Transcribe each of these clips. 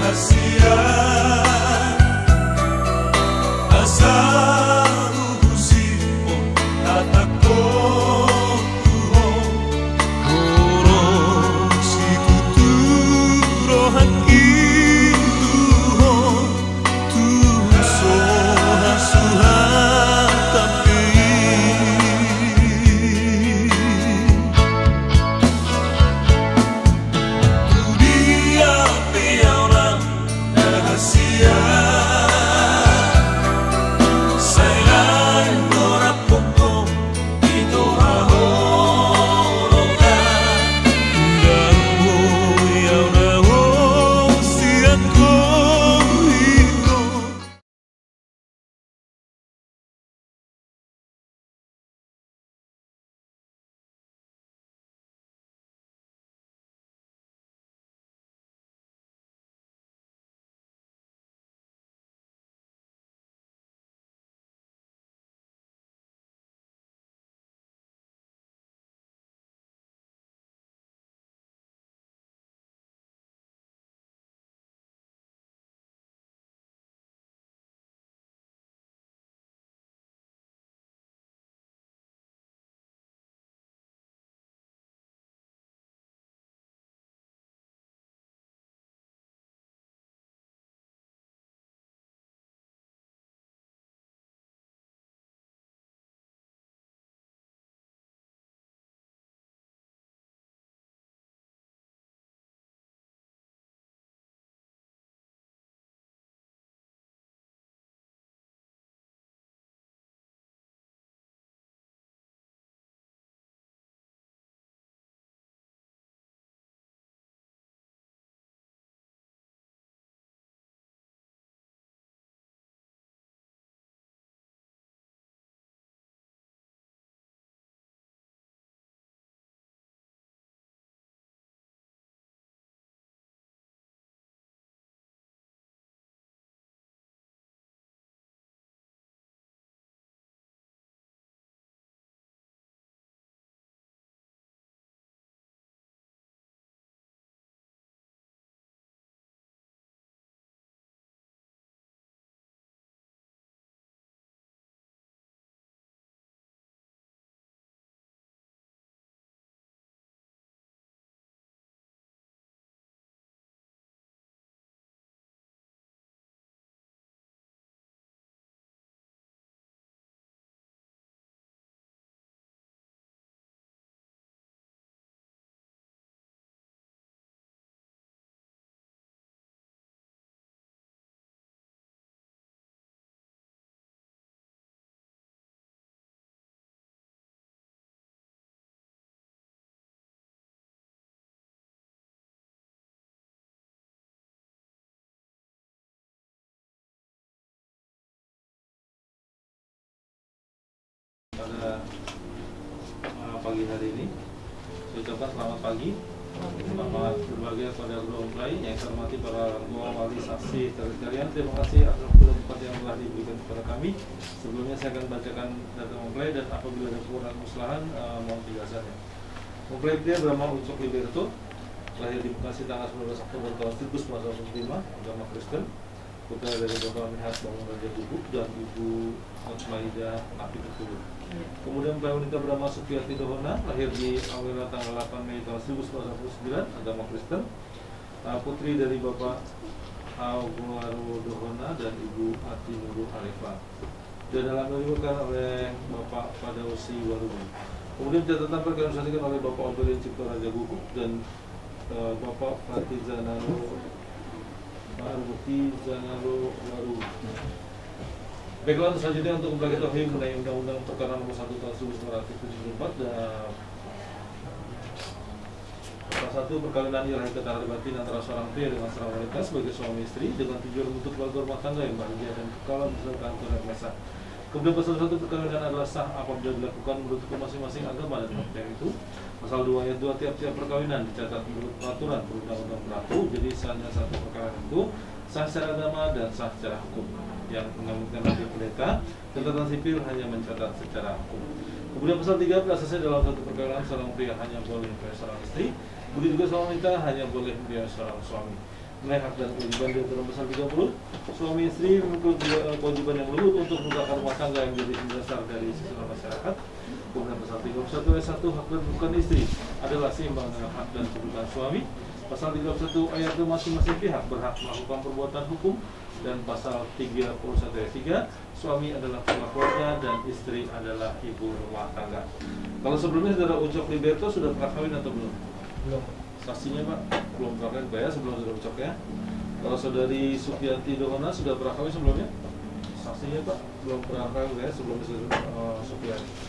rahasia pada uh, pagi hari ini. Saya ucapkan selamat pagi, selamat berbahagia pada kedua mempelai yang saya hormati para orang wali, saksi, dan sekalian. Terima kasih atas tempat yang telah diberikan kepada kami. Sebelumnya saya akan bacakan data mempelai dan apabila ada kekurangan kesalahan uh, mohon penjelasannya. Mempelai pria bernama Ucok Liberto, lahir di Bekasi tanggal 19 Oktober tahun 1945, agama Kristen. Putra dari Bapak Mihat Raja Gubuk dan Ibu Maida Napi Ketulu. Kemudian wanita bernama Supiati Dohona, lahir di Awira tanggal 8 Mei tahun 1999, agama Kristen. Putri dari Bapak Augularu Dohona dan Ibu Ati Nurul Arifah. Dan dalam dilakukan oleh Bapak Padausi Warubi. Kemudian catatan perkara disaksikan oleh Bapak Oberin Cipto Raja Gubuk dan uh, Bapak Zanaro Marbuti Zanaro Waru. Baiklah selanjutnya untuk mempelajari tauhid mengenai Undang-Undang Perkara Nomor 1 Tahun 1974 dan Salah satu perkawinan ialah ikatan hati batin antara seorang pria dengan seorang wanita sebagai suami istri dengan tujuan untuk keluarga rumah tangga yang bahagia dan kekal berdasarkan Tuhan Esa. Kemudian pasal satu perkawinan adalah sah apabila dilakukan menurut hukum masing-masing agama dan yang itu. Pasal 2 ayat 2 tiap-tiap perkawinan dicatat menurut peraturan perundang-undang berlaku. Jadi sahnya satu perkawinan itu sah secara agama dan sah secara hukum. Yang mengamankan lagi pendeta, catatan sipil hanya mencatat secara hukum. Kemudian pasal 3 asasnya dalam satu perkawinan seorang pria hanya boleh mempunyai seorang istri, begitu juga seorang wanita hanya boleh mempunyai seorang suami. Mengenai hak dan kewajiban di dalam pasal 30 Suami istri memiliki eh, kewajiban yang luhur untuk menegakkan rumah tangga yang menjadi dasar dari susunan masyarakat Kemudian pasal 31 ayat 1 hak dan kedudukan istri adalah seimbang dengan hak dan kedudukan suami Pasal 31 ayat 2 masing-masing pihak berhak melakukan perbuatan hukum dan pasal 31 ayat 3 suami adalah kepala keluarga dan istri adalah ibu rumah tangga. Kalau sebelumnya saudara Ucok Liberto sudah pernah kawin atau belum? Belum. Saksinya Pak belum pernah ya sebelum saudara Ucok ya. Kalau saudari Supianti Dohona sudah pernah kawin sebelumnya? Saksinya Pak belum pernah kawin ya sebelum saudara uh, Supianti.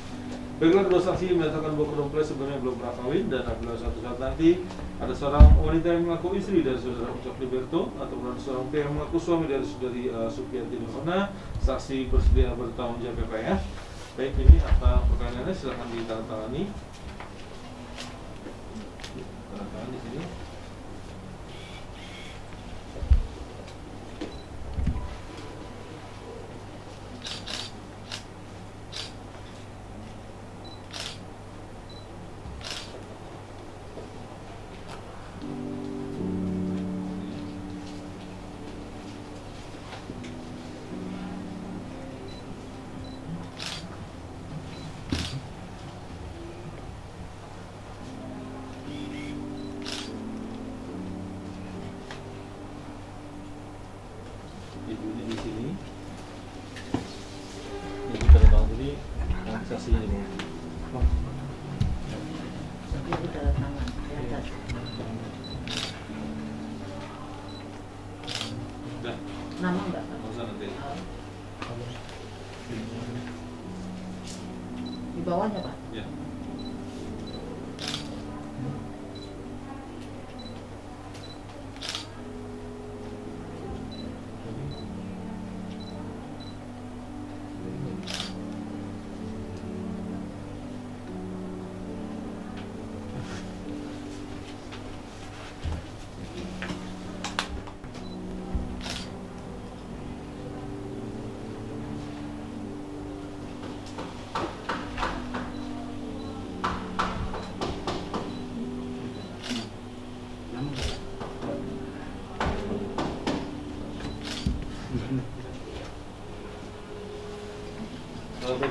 Baiklah kedua saksi menyatakan bahwa kedua sebelumnya belum pernah kawin dan apabila suatu saat nanti ada seorang wanita yang mengaku istri dari saudara Ucok Liberto atau ada seorang pria yang mengaku suami dari saudari uh, Supianti Nirvana, saksi bersedia bertanggung jawab ya ya. Baik ini apa pertanyaannya silahkan ditandatangani. Tandatangan di sini.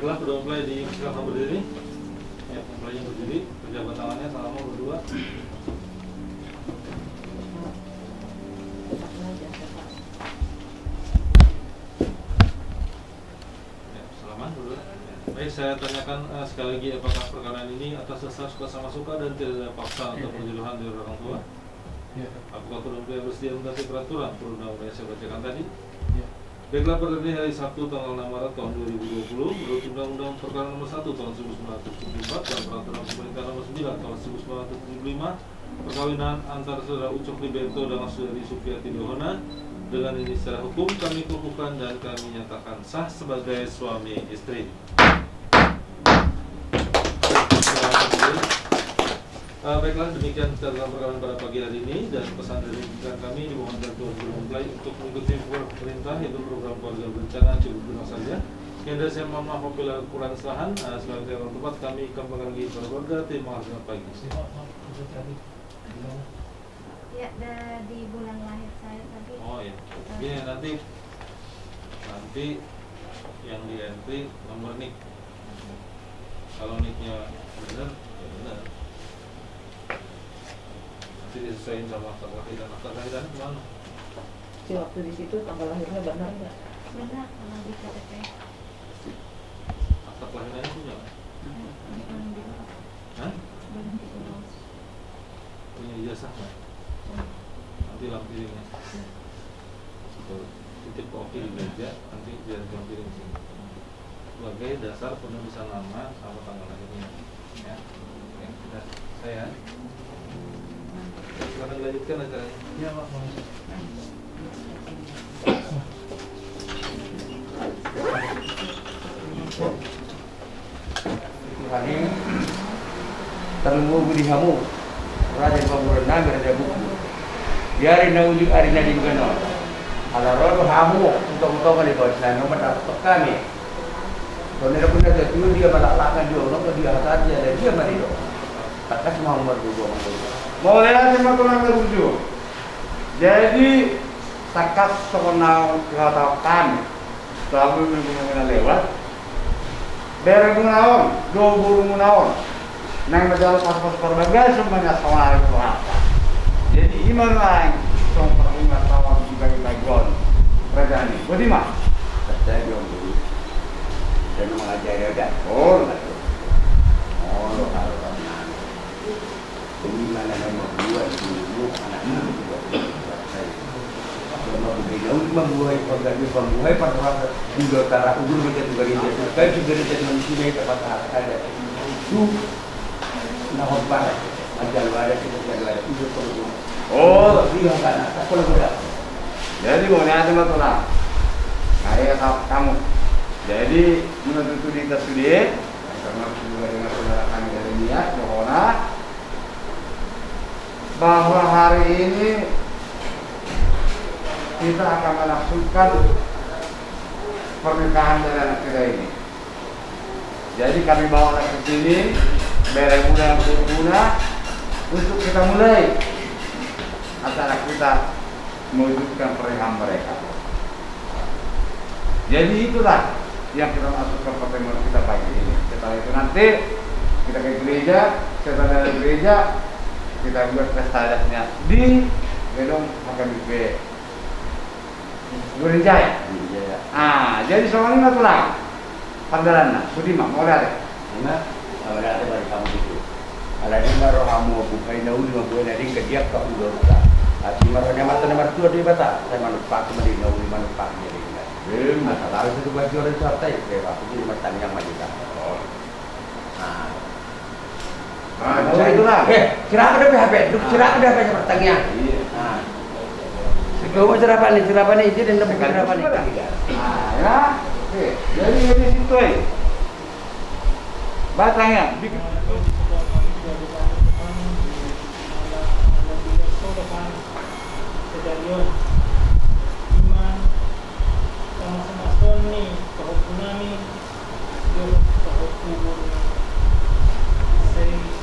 Baiklah kedua mempelai di silakan berdiri ya mempelainya berdiri pejabat tangannya salam berdua ya salaman berdua baik saya tanyakan uh, sekali lagi apakah perkara ini atas dasar suka sama suka dan tidak ada paksa atau perjodohan dari orang tua Ya. apakah kedua mempelai bersedia mentaati peraturan perundang-undangan yang saya bacakan tadi. Baiklah pada hari Sabtu tanggal 6 Maret tahun 2020 menurut Undang-Undang Perkara Nomor 1 tahun 1974 dan Peraturan Pemerintah Nomor 9 tahun 1975 perkawinan antara saudara Ucok Liberto dengan saudari Supiati Dohona dengan ini secara hukum kami kukuhkan dan kami nyatakan sah sebagai suami istri. Uh, baiklah demikian dalam perkawinan pada pagi hari ini dan pesan dari pimpinan kami dimohon bantuan mempelai untuk mengikuti program pemerintah yaitu program keluarga berencana cukup benar saja. Yang dari saya mohon maaf apabila kurang kesalahan. Uh, sebagai orang tempat kami kembali lagi keluarga. Terima kasih selamat pagi. Ya, di bulan lahir saya tadi. Oh ya, gini nanti nanti yang di entry nomor nick. Kalau nicknya benar, ya benar. Disesuaikan sama kelahiran ke mana? Si waktu di situ tanggal lahirnya benar enggak? Benar kalau di KTP. Akta kelahirannya punya nggak? Hah? Punya ijazah nggak? Nanti lampirinnya. Titip kopi di meja, nanti biar lampirin sini. Sebagai dasar penulisan nama sama tanggal lahirnya. Ya, Oke, sudah. Saya. Sekarang lanjutkan acaranya. Ya, Pak. Tuhan terlalu budi kamu Raja Buku Biarin gano Ala rodo hamu Untuk untuk kali bos Na nomor dapat kami. Pun ada Tuh dia dia Orang dia hatat dia Dan dia marido Tak kasih mau umur Mau lihat sama tulang ke buju Jadi takat sekenal katakan selama minggu minggu lewat. Bere gunawan, dua burung gunawan Nang berjalan pas-pas berbagai semuanya sama itu apa Jadi iman lain Song perungat tawan sebagai bagian. Kerajaan ini, budi mah bilang dulu Dan mengajari ada Oh, Oh, lo kalau membuai pada juga cara manusia itu pada ada itu nah ajar ada ada itu perlu oh aku lagi jadi mau tuh kayak kamu jadi menurut itu di studi karena dengan saudara kami dari niat Johana bahwa hari ini kita akan melangsungkan pernikahan dari anak kita ini. Jadi kami bawa anak ke sini, bere muda muda untuk kita mulai acara kita mewujudkan pernikahan mereka. Jadi itulah yang kita masukkan pertemuan kita pagi ini. Setelah itu nanti kita ke gereja, setelah dari gereja kita buat pesta adatnya di gedung HKBP Gurinjaya. Ah, jadi soalnya nggak tulang. Panggalan nah, Sudima, mau lihat ya? Lima, ada ada bari kamu gitu. Ada di maro kamu bukai nau lima buah dari ke dia ke udah buka. Ati maro nama tanah maro tua di bata. Saya manupak kembali nau lima manupak jadi kalau itu baju orang sartai, kayak aku jadi matan yang maju kan. Oh. Nah, Ah, oh, itulah. Eh, cerapa ada PHP, ada apa pertanyaan. Iya. Nah, Sekolah cerapa nih, cerapa nih itu dan cerapa nih. juga. Ah, ya. Oke. Jadi dari situ aja. Batangnya. Iman Sama-sama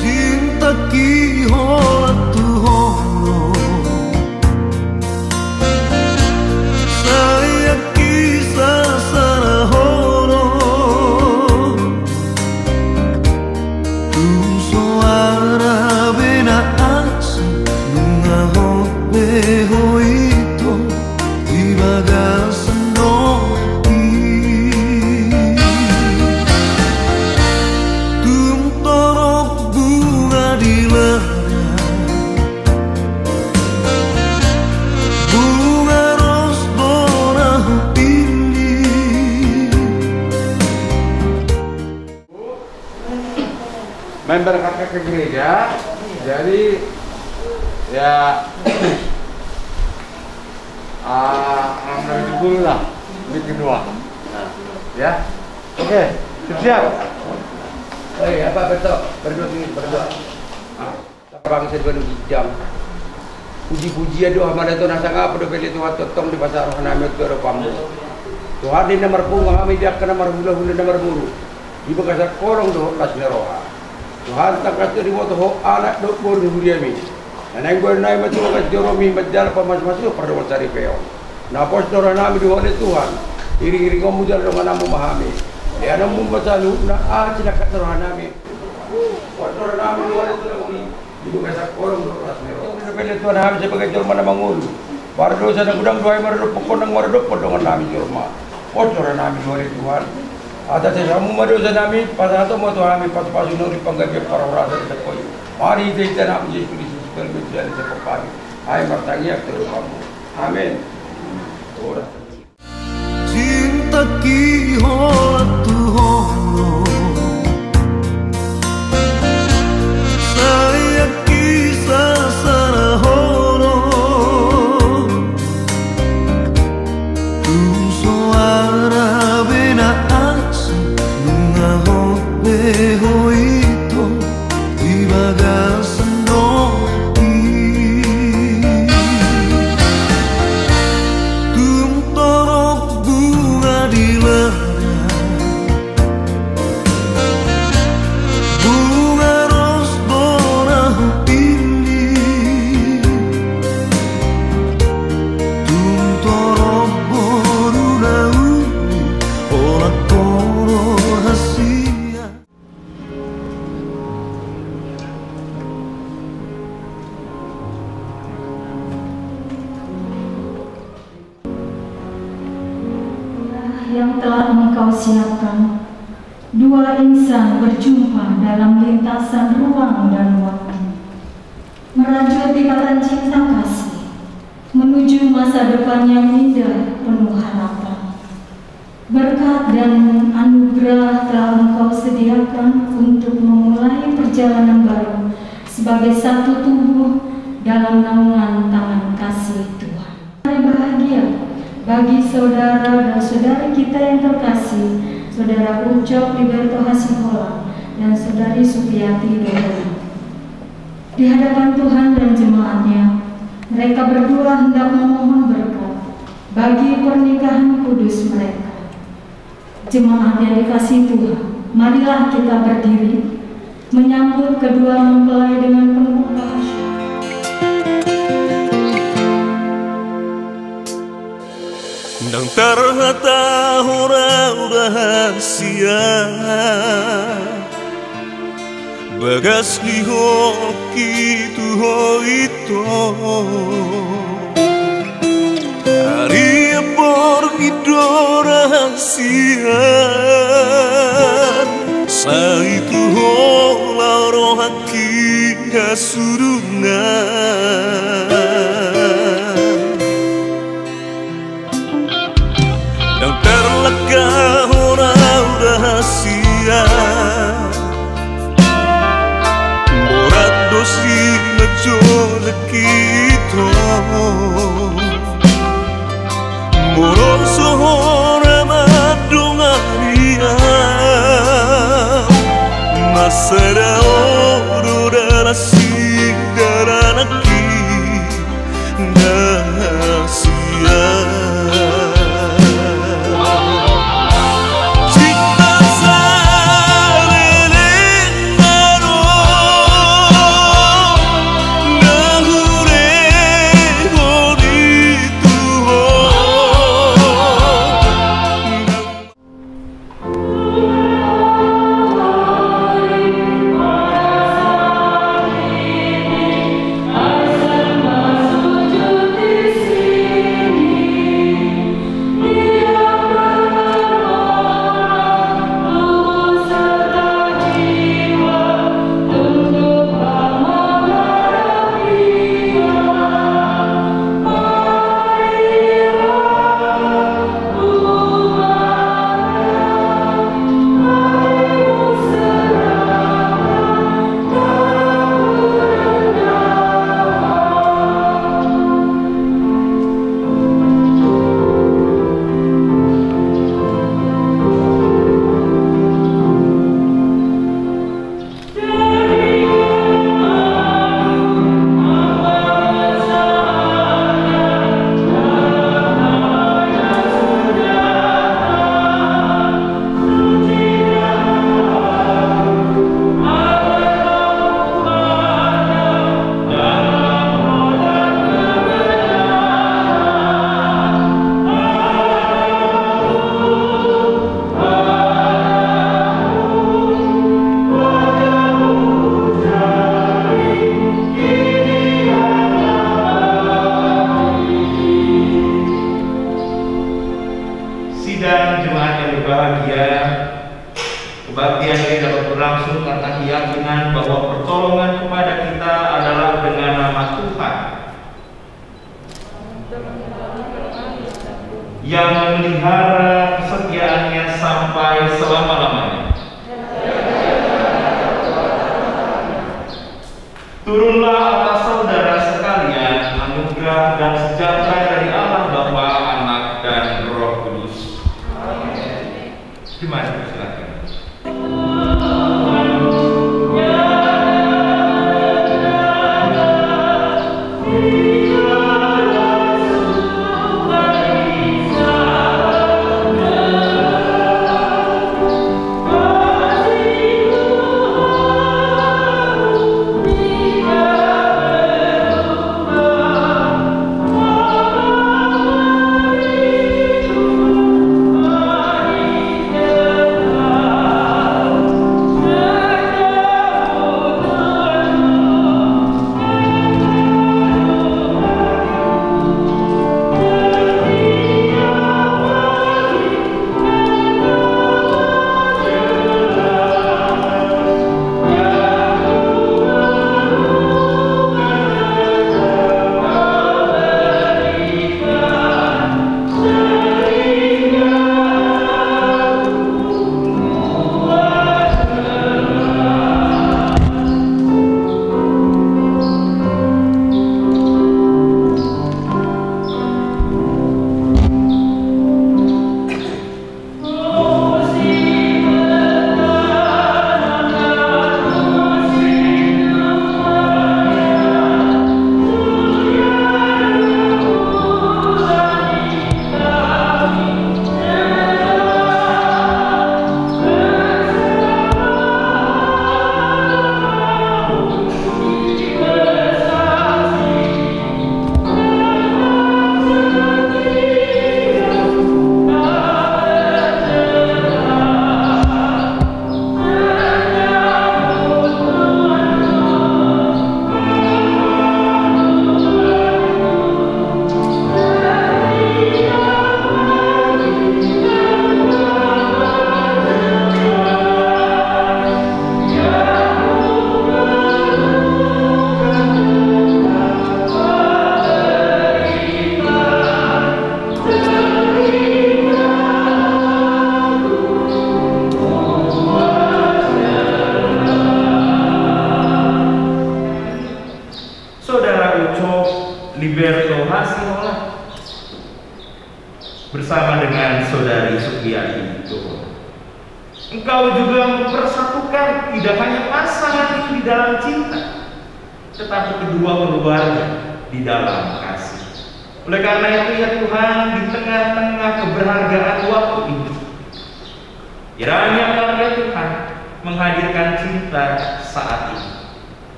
cinta kihola tuhono saya Puji-puji doa mana tu nasa ngapa do beli tu totong di pasar met tu pamu. Tuhan di nomor pun kami dia kena nomor hula hula nomor buru. Di bekas korong do las meroha. Tuhan tak kasih di moto ho anak do buru huria mi. Dan yang gue naik macam kat joromi majal pamas masuk perlu cari peo. Na pos do rohana mi di oleh Tuhan. Iri-iri kamu jalan dengan namu memahami. Dia namu masalu na ah cina kat rohana mi. Kotor namin wala ito lang uli. Dito ka sa kolong do ras namin sa bagay jorma na mangulo. Para doon sa nagudang duhay marudok po ng marudok po doon namin jorma. Kotor na namin wala Tuhan. At at sa mo mado sa namin, pasato mo to namin patupasun ng panggabi para urasa sa koy. Mari ito ito namin Yesus Kristus kalbid sa sa papagi. Ay martangyak terus kamu. Amin. Ora. cinta kihola tuhono Dua the whole Merajut ikatan cinta kasih menuju masa depan yang indah penuh harapan. Berkat dan anugerah telah Engkau sediakan untuk memulai perjalanan baru sebagai satu tubuh dalam naungan tangan kasih Tuhan. Hari bahagia bagi saudara dan saudari kita yang terkasih, saudara Ucok Liberto Hasihola dan saudari Supiati Doheli. Di hadapan Tuhan dan jemaatnya, mereka berdua hendak memohon berkat bagi pernikahan kudus mereka. Jemaat yang dikasih Tuhan, marilah kita berdiri menyambut kedua mempelai dengan penuh kasih. Nang ternyata orang rahasia Bagas liho kitu ho itu. Hari por itu rahasia Sa itu laro haki hasurungan yang terlega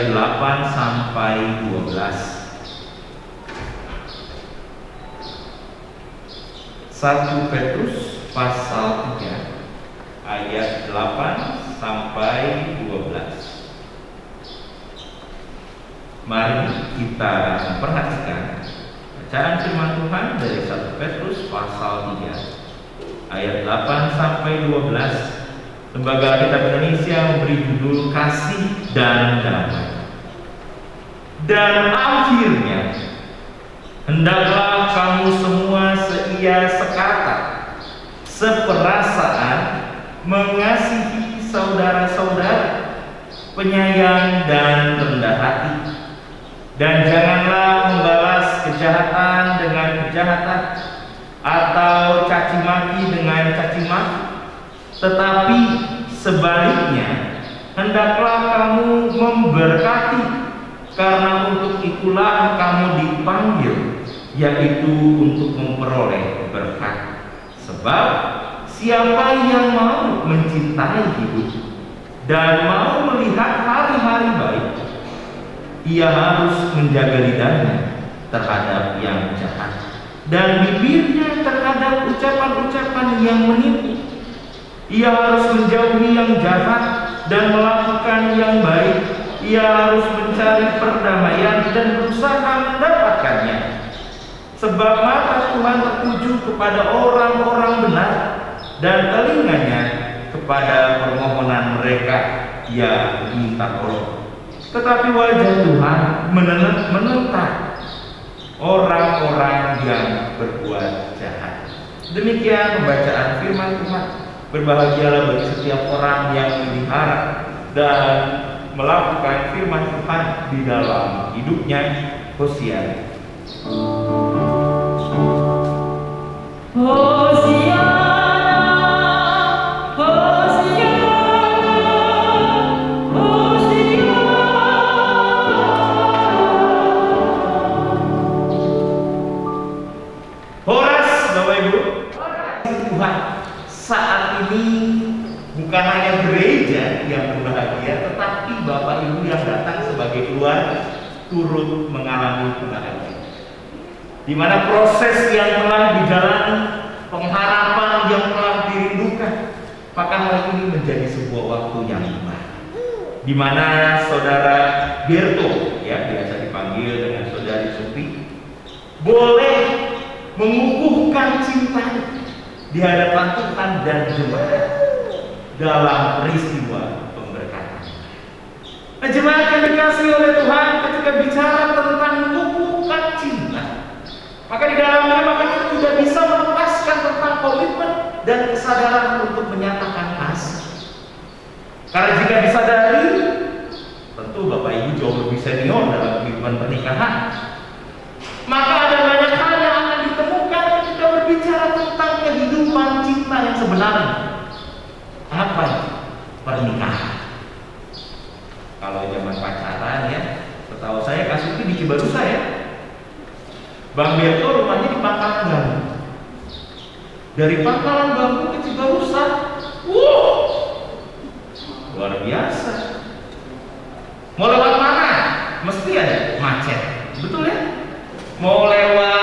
ayat 8 sampai 12. 1 Petrus pasal 3 ayat 8 sampai 12. Mari kita perhatikan bacaan firman Tuhan dari 1 Petrus pasal 3 ayat 8 sampai 12. Lembaga Alkitab Indonesia memberi judul Kasih dan Damai. Dan akhirnya hendaklah kamu semua seia sekata, seperasaan, mengasihi saudara-saudara, penyayang dan rendah hati. Dan janganlah membalas kejahatan dengan kejahatan atau caci maki dengan caci maki, tetapi sebaliknya hendaklah kamu memberkati karena untuk itulah kamu dipanggil yaitu untuk memperoleh berkat. Sebab siapa yang mau mencintai hidup dan mau melihat hari-hari baik ia harus menjaga lidahnya terhadap yang jahat dan bibirnya terhadap ucapan-ucapan yang menipu. Ia harus menjauhi yang jahat dan melakukan yang baik. Ia harus mencari perdamaian dan berusaha mendapatkannya. Sebab mata Tuhan tertuju kepada orang-orang benar dan telinganya kepada permohonan mereka yang minta tolong. Tetapi wajah Tuhan menentang, orang-orang yang berbuat jahat. Demikian pembacaan firman Tuhan. Berbahagialah bagi setiap orang yang melihara dan melakukan firman Tuhan di dalam hidupnya. Hosiana. Hosiana, Hosiana, Horas Bapak Ibu Tuhan saat ini bukan hanya gereja yang berbahagia tetapi Bapak Ibu yang datang sebagai keluarga turut mengalami kebahagiaan di mana proses yang telah dijalani pengharapan yang telah dirindukan maka hal ini menjadi sebuah waktu yang indah di mana saudara Berto ya biasa dipanggil dengan saudari Supi boleh mengukuhkan cintanya di hadapan Tuhan dan jemaat dalam peristiwa. Nah, jemaat yang dikasih oleh Tuhan ketika bicara tentang mengukuhkan cinta, maka di dalamnya maka kita tidak bisa melepaskan tentang komitmen dan kesadaran untuk menyatakan kasih. Karena jika disadari, tentu Bapak Ibu jauh lebih senior dalam kehidupan pernikahan. Maka ada banyak hal yang akan ditemukan ketika berbicara tentang kehidupan cinta yang sebenarnya. Apa itu? Pernikahan. Kalau zaman pacaran ya, setahu saya kasus itu di Cibarusa ya. Bang Berto rumahnya di Pangkalan. Dari Pangkalan Bambu ke Cibarusa, wow, luar biasa. Mau lewat mana? Mesti ada macet, betul ya? Mau lewat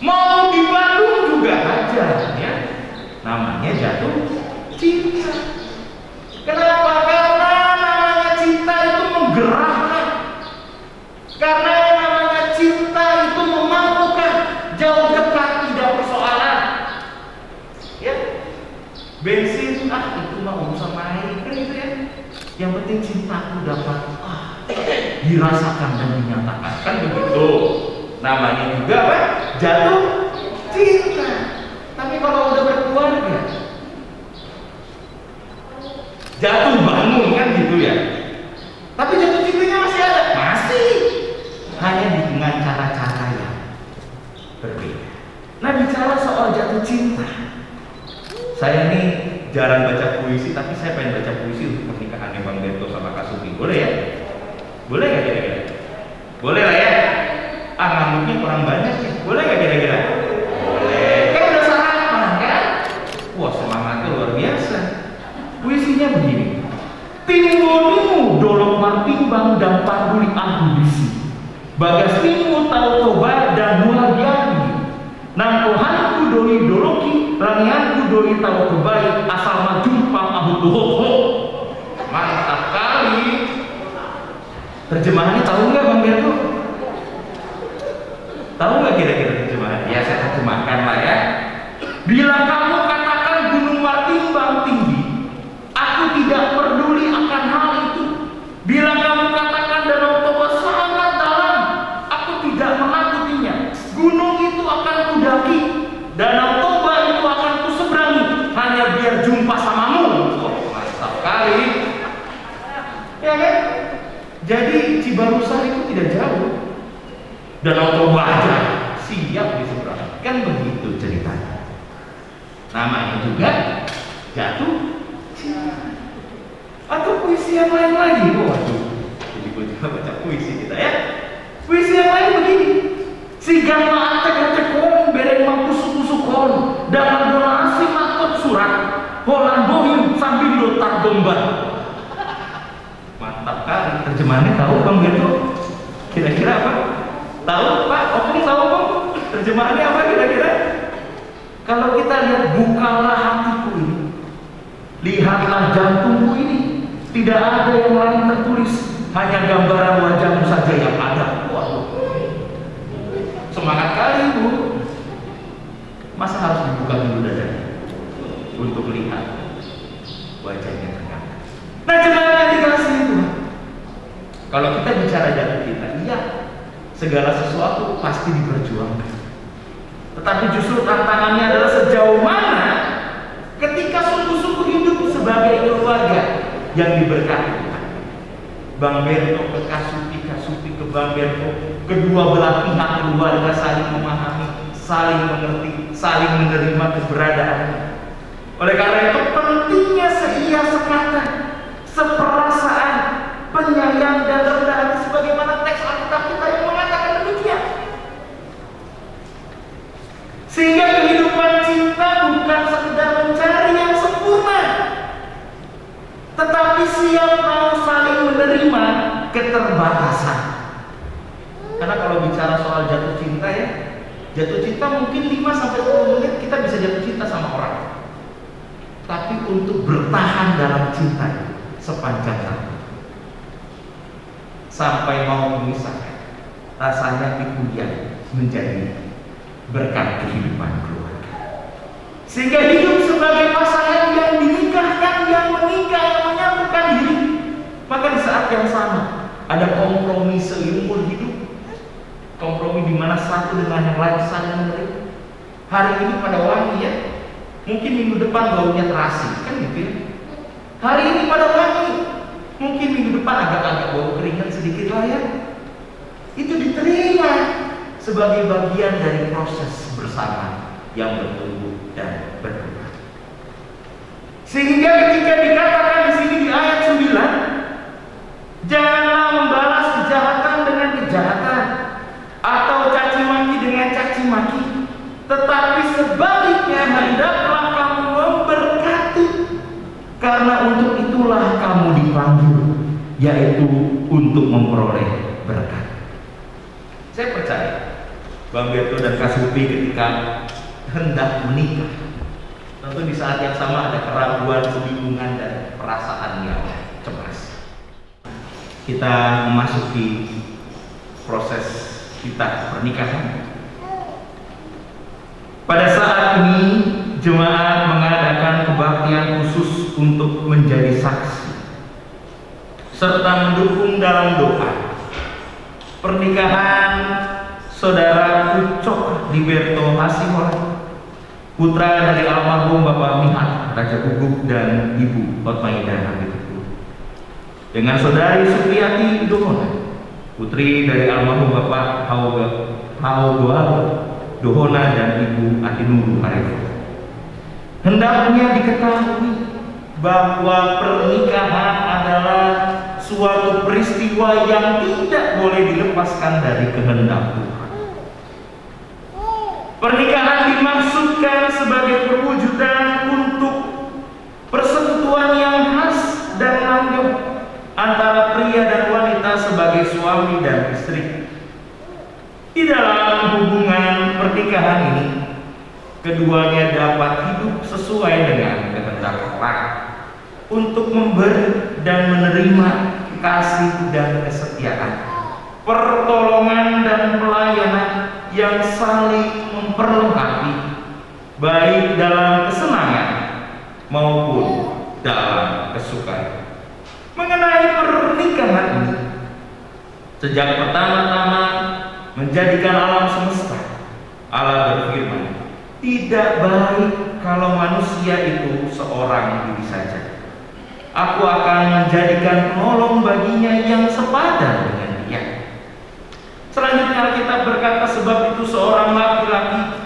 mau di Bandung juga aja, ya. Namanya jatuh cinta. Kenapa? Karena namanya cinta itu menggerakkan. Karena namanya cinta itu memampukan jauh dekat tidak persoalan. Ya. Bensin ah itu mah urusan lain kan itu ya. Yang penting cintaku dapat ah dirasakan dan dinyatakan. Kan begitu. Namanya juga apa? Jatuh cinta tapi kalau udah berkeluarga jatuh bangun kan gitu ya tapi jatuh cintanya masih ada masih hanya dengan cara-cara yang berbeda nah bicara soal jatuh cinta saya ini jarang baca puisi tapi saya pengen baca puisi untuk pernikahannya Bang Beto sama Kak Suti boleh ya boleh nggak kira-kira boleh lah ya ah ngamuknya kurang banyak nih boleh nggak kira-kira boleh kan udah sarapan kan wah semangatnya luar biasa puisinya begini Timbulmu dolok martimbang dan panduli aku bisi Bagas timu tahu tobat dan muhagiani Nangkohanku doi doloki Rangianku doi tahu kebaik Asal majumpang abu tuhoho Mantap kali Terjemahannya tahu nggak Bang Berto? Tahu nggak kira-kira terjemahan? Ya saya terjemahkan lah ya Bila kamu katakan gunung martimbang tinggi Aku tidak peduli akan hal itu. Bila kamu katakan danau Toba sangat dalam, aku tidak menakutinya. Gunung itu akan kudaki, danau Toba itu akan kuseberangi, hanya biar jumpa samamu. Oh, mantap kali. Ya kan? Jadi Cibarusah itu tidak jauh. Danau Toba siap diseberangi. Kan begitu ceritanya. Namanya juga jatuh. Atau puisi yang lain lagi. Oh, waduh. Jadi gue juga baca puisi kita ya. Puisi yang lain begini. Si gama ate ate kon bereng mampu suku kon. Dengan donasi makut surat. Holan bohim sambil dotar gombar mantap kali terjemahannya tahu bang Beto kira-kira apa tahu pak? Opung tahu bang terjemahannya apa kira-kira? Kalau kita lihat bukalah hatiku ini lihatlah jantungku ini. Tidak ada yang lain tertulis hanya gambaran wajahmu saja yang ada. Waduh. semangat kali bu. Masa harus dibuka dulu dadanya? Untuk lihat wajahnya ternyata nah jemaah yang dikasih itu kalau kita bicara jatuh cinta iya segala sesuatu pasti diperjuangkan. Tetapi justru tantangannya adalah sejauh mana ketika sungguh-sungguh hidup sebagai keluarga yang diberkati. Bang Berto ke Kasuti, Kasuti ke Bang Berto kedua belah pihak keluarga saling memahami saling mengerti, saling menerima keberadaannya oleh karena itu pentingnya seia sekata seperasaan penyayang dan rendah sebagaimana teks Alkitab kita yang mengatakan demikian sehingga kehidupan cinta bukan sekedar mencari yang sempurna. Tetapi siap mau saling menerima keterbatasan. Karena kalau bicara soal jatuh cinta ya jatuh cinta mungkin 5 sampai 10 menit kita bisa jatuh cinta sama orang. Tapi untuk bertahan dalam cinta sepanjang hari sampai mau memisahkan rasanya pikirnya menjadi berkat kehidupan keluarga. Sehingga hidup sebagai pasangan yang dinikahkan yang menikah yang menyatukan diri. Maka di saat yang sama ada kompromi seumur hidup. Kompromi di mana satu dengan yang lain saling menerima. Hari ini pada wangi ya mungkin minggu depan baunya terasi kan gitu ya. Hari ini pada wangi mungkin minggu depan agak-agak bau keringat sedikit lah ya. Itu diterima sebagai bagian dari proses bersama yang bertumbuh dan berkembang. Sehingga ketika dikatakan di sini di ayat 9, janganlah membalas kejahatan dengan kejahatan atau caci maki dengan caci maki, tetapi sebaliknya hendaklah kamu memberkati karena untuk itulah kamu dipanggil yaitu untuk memperoleh berkat. Saya percaya Bang Beto dan Kasupi ketika hendak menikah tentu di saat yang sama ada keraguan, kebingungan dan perasaan yang cemas. Kita memasuki proses kita pernikahan. Pada saat ini jemaat mengadakan kebaktian khusus untuk menjadi saksi serta mendukung dalam doa pernikahan saudara Ucok Liberto Hasihola putra dari almarhum Bapak Mihat Raja Gugup dan Ibu Hotmaida Habibullah dengan saudari Supriyati Dohona putri dari almarhum Bapak Hauga Haugoal Dohona dan Ibu Atinuru Arif hendaknya diketahui bahwa pernikahan adalah suatu peristiwa yang tidak boleh dilepaskan dari kehendak Tuhan. Pernikahan dimaksudkan sebagai perwujudan untuk persekutuan yang khas dan langgeng antara pria dan wanita sebagai suami dan istri. Di dalam hubungan pernikahan ini, keduanya dapat hidup sesuai dengan kehendak Allah untuk memberi dan menerima kasih dan kesetiaan, pertolongan dan pelayanan yang saling memperlengkapi, baik dalam kesenangan maupun dalam kesukaan. Mengenai pernikahan ini, sejak pertama-tama menjadikan alam semesta, Allah berfirman, tidak baik kalau manusia itu seorang diri saja. Aku akan menjadikan penolong baginya yang sepadan dengan. Selanjutnya Alkitab berkata sebab itu seorang laki-laki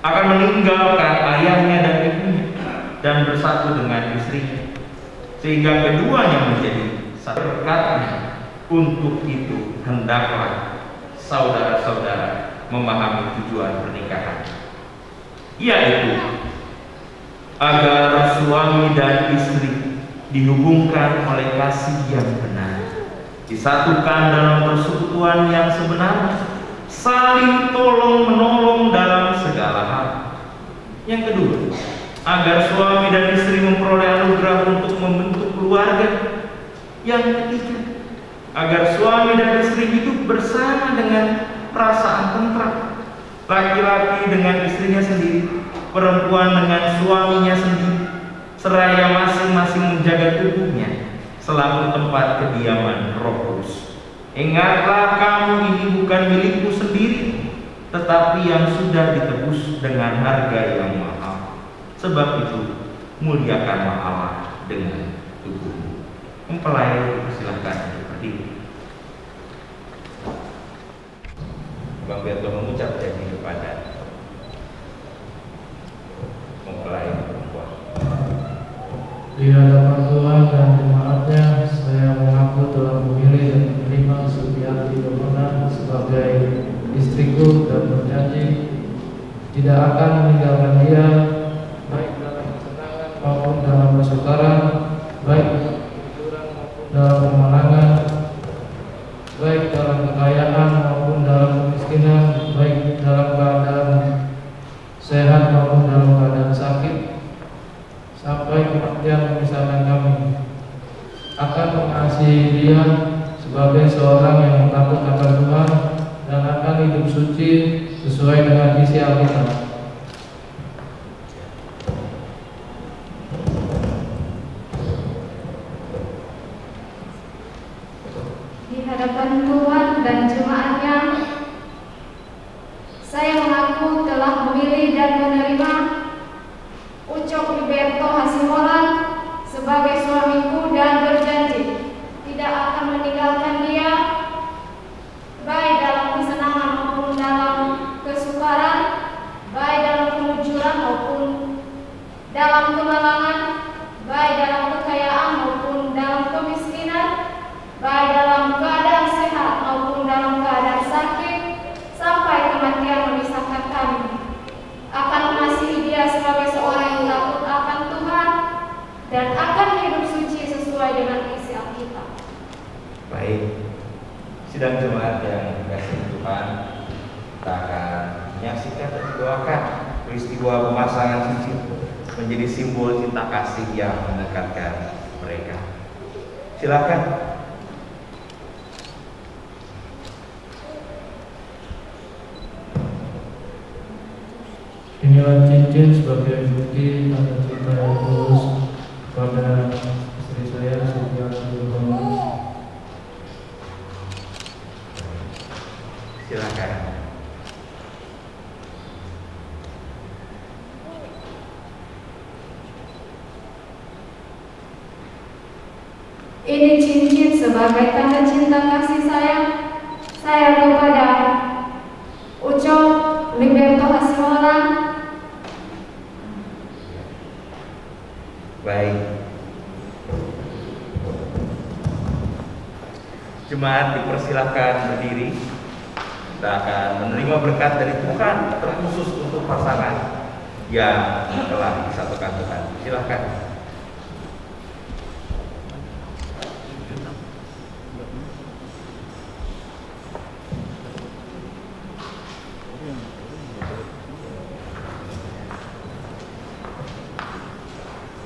akan meninggalkan ayahnya dan ibunya dan bersatu dengan istrinya sehingga keduanya menjadi satu berkatnya. Untuk itu hendaklah saudara-saudara memahami tujuan pernikahan yaitu agar suami dan istri dihubungkan oleh kasih yang benar disatukan dalam persekutuan yang sebenarnya saling tolong menolong dalam segala hal. Yang kedua agar suami dan istri memperoleh anugerah untuk membentuk keluarga. Yang ketiga agar suami dan istri hidup bersama dengan perasaan tentram. Laki-laki dengan istrinya sendiri perempuan dengan suaminya sendiri. Seraya masing-masing menjaga tubuhnya selalu tempat kediaman roh kudus. Ingatlah kamu ini bukan milikmu sendiri tetapi yang sudah ditebus dengan harga yang mahal. Sebab itu muliakanlah Allah dengan tubuhmu. Mempelai silahkan berdiri. Bang Berto mengucap janji kepada mempelai perempuan. Di hadapan Tuhan dan mengaku telah memilih dan menerima Supiati Domona sebagai istriku dan berjanji tidak akan meninggalkan dia baik dalam kesenangan maupun dalam kesukaran, baik dalam kejujuran maupun dalam kemenangan, baik dalam kekayaan maupun dalam kemiskinan, baik dalam keadaan sehat maupun dalam keadaan sakit sampai kematian memisahkan kami akan mengasihi dia seorang yang takut akan Tuhan dan akan hidup suci sesuai dengan isi Alkitab. di hadapan Tuhan dan jemaatnya saya mengaku telah memilih dan menerima Ucok Liberto Hasiholan sebagai suamiku dan berjanji tidak akan meninggalkan dia baik dalam kesenangan maupun dalam kesukaran baik dalam kemujuran maupun dalam kemalangan baik dalam kekayaan maupun dalam kemiskinan baik dalam keadaan sehat maupun dalam keadaan sakit sampai kematian memisahkan kami akan mengasihi dia sebagai seorang yang takut akan Tuhan dan akan hidup suci sesuai dengan isi Alkitab. Baik, sidang jemaat yang dikasih Tuhan, kita akan menyaksikan dan mendoakan peristiwa pemasangan cincin menjadi simbol cinta kasih yang mendekatkan mereka. Silakan. Ini Inilah cincin sebagai bukti tanda cinta yang tulus kepada istri saya Supiati Yogono. Silakan. Ini cincin sebagai tanda cinta kasih sayang saya kepada Uco Liberto Hasiholan Baik. Jemaat dipersilahkan berdiri. Kita akan menerima berkat dari Tuhan terkhusus untuk pasangan yang telah disatukan Tuhan. Silahkan.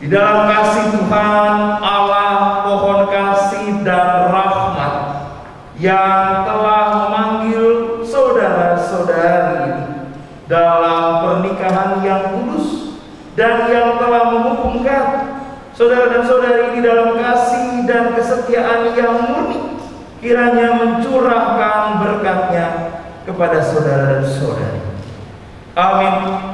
Di dalam kasih Tuhan Allah pohon kasih dan rahmat yang telah memanggil saudara-saudari dalam pernikahan yang kudus dan yang telah menghubungkan saudara dan saudari ini dalam kasih dan kesetiaan yang murni kiranya mencurahkan berkatnya kepada saudara dan saudari. Amin.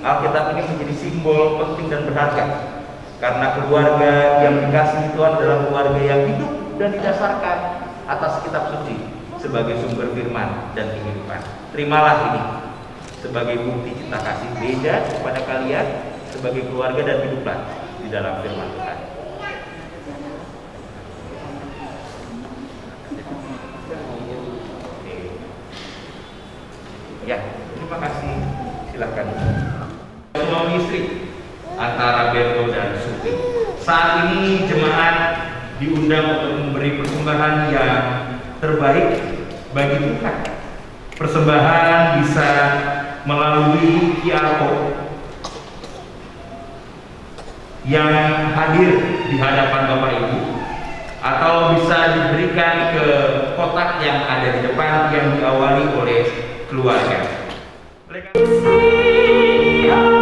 Alkitab ini menjadi simbol penting dan berharga karena keluarga yang dikasihi Tuhan adalah keluarga yang hidup dan didasarkan atas kitab suci sebagai sumber firman dan kehidupan. Terimalah ini sebagai bukti cinta kasih beda kepada kalian sebagai keluarga dan hiduplah di dalam firman Tuhan. Ya, terima kasih. Silakan. Suami istri antara Berto dan Suti. Saat ini jemaat diundang untuk memberi persembahan yang terbaik bagi Tuhan. Persembahan bisa melalui QR code yang hadir di hadapan Bapak Ibu atau bisa diberikan ke kotak yang ada di depan yang diawali oleh keluarga. Terima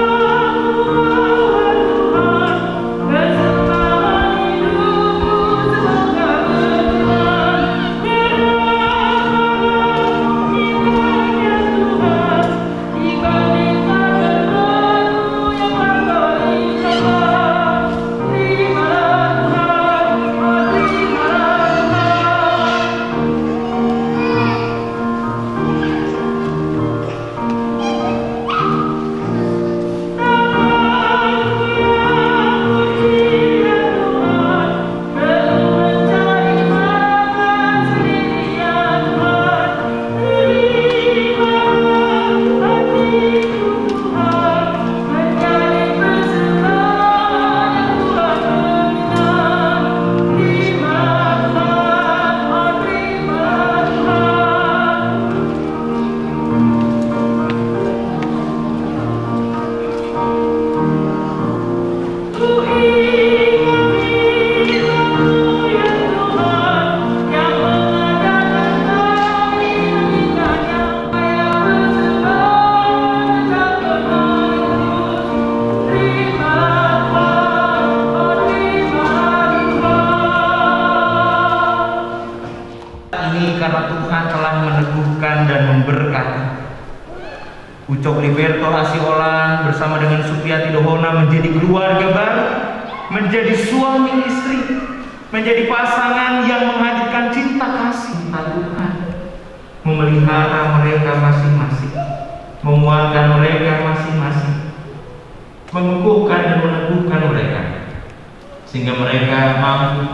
sehingga mereka mampu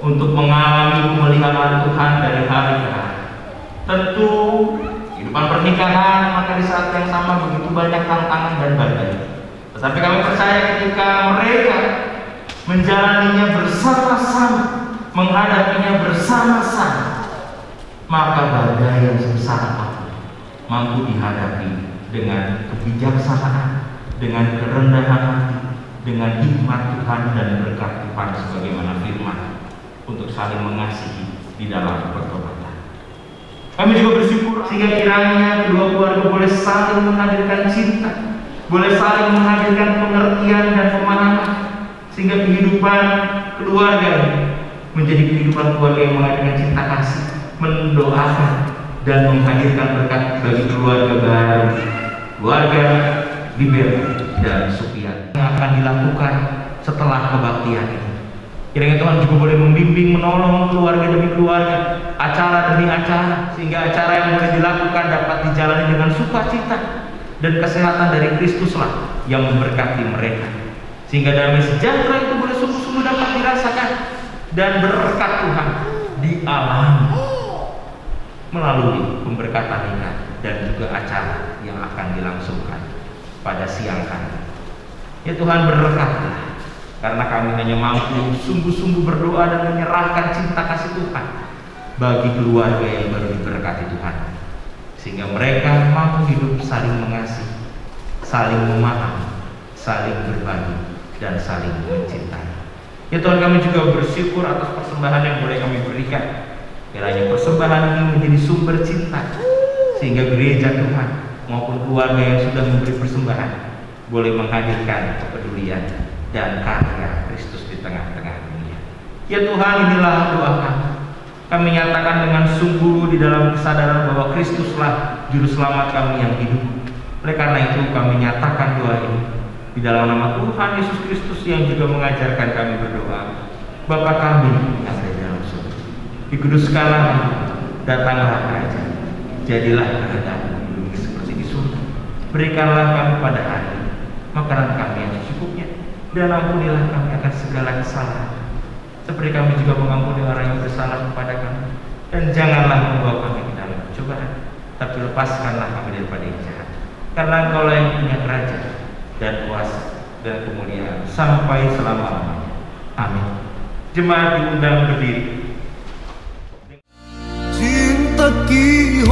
untuk mengalami pemeliharaan Tuhan dari hari ke hari. Tentu kehidupan pernikahan maka di saat yang sama begitu banyak tantangan dan badai. Tetapi kami percaya ketika mereka menjalaninya bersama-sama, menghadapinya bersama-sama, maka badai yang sebesar apa pun mampu dihadapi dengan kebijaksanaan, dengan kerendahan hati, dengan hikmat Tuhan dan berkat Tuhan sebagaimana firman untuk saling mengasihi di dalam pertobatan. Kami juga bersyukur sehingga kiranya kedua keluarga boleh saling menghadirkan cinta, boleh saling menghadirkan pengertian dan pemahaman, sehingga kehidupan keluarga menjadi kehidupan keluarga yang menghadirkan cinta kasih, mendoakan dan menghadirkan berkat bagi keluarga baru, keluarga Liber dan Supian yang akan dilakukan setelah kebaktian ini. Kiranya Tuhan juga boleh membimbing, menolong keluarga demi keluarga, acara demi acara, sehingga acara yang boleh dilakukan dapat dijalani dengan sukacita dan kesehatan dari Kristuslah yang memberkati mereka. Sehingga damai sejahtera itu boleh sungguh-sungguh dapat dirasakan dan berkat Tuhan dialami melalui pemberkatan nikah dan juga acara yang akan dilangsungkan pada siang hari. Ya Tuhan berkatlah karena kami hanya mampu sungguh-sungguh berdoa dan menyerahkan cinta kasih Tuhan bagi keluarga yang baru diberkati Tuhan. Sehingga mereka mampu hidup saling mengasihi saling memahami saling berbagi dan saling mencintai. Ya Tuhan kami juga bersyukur atas persembahan yang boleh kami berikan. Kiranya persembahan ini menjadi sumber cinta sehingga gereja Tuhan maupun keluarga yang sudah memberi persembahan boleh menghadirkan kepedulian dan karya Kristus di tengah-tengah dunia. Ya Tuhan inilah doa kami. Kami nyatakan dengan sungguh di dalam kesadaran bahwa Kristuslah juru selamat kami yang hidup. Oleh karena itu kami nyatakan doa ini di dalam nama Tuhan Yesus Kristus yang juga mengajarkan kami berdoa. Bapa kami yang ada di dalam surga, dikuduskanlah datanglah kerajaan, jadilah kehendakmu di bumi seperti di surga. Berikanlah kami pada hari ini makanan kami yang secukupnya dan ampunilah kami akan segala kesalahan. Seperti kami juga mengampuni orang yang bersalah kepada kami. Dan janganlah membawa kami ke dalam pencobaan tapi lepaskanlah kami daripada yang jahat. Karena engkau lah yang punya kerajaan dan kuasa dan kemuliaan sampai selama-lamanya. Amin. Jemaat diundang berdiri. Cinta ki